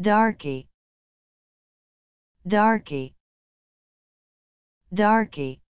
darky. Darky. Darky.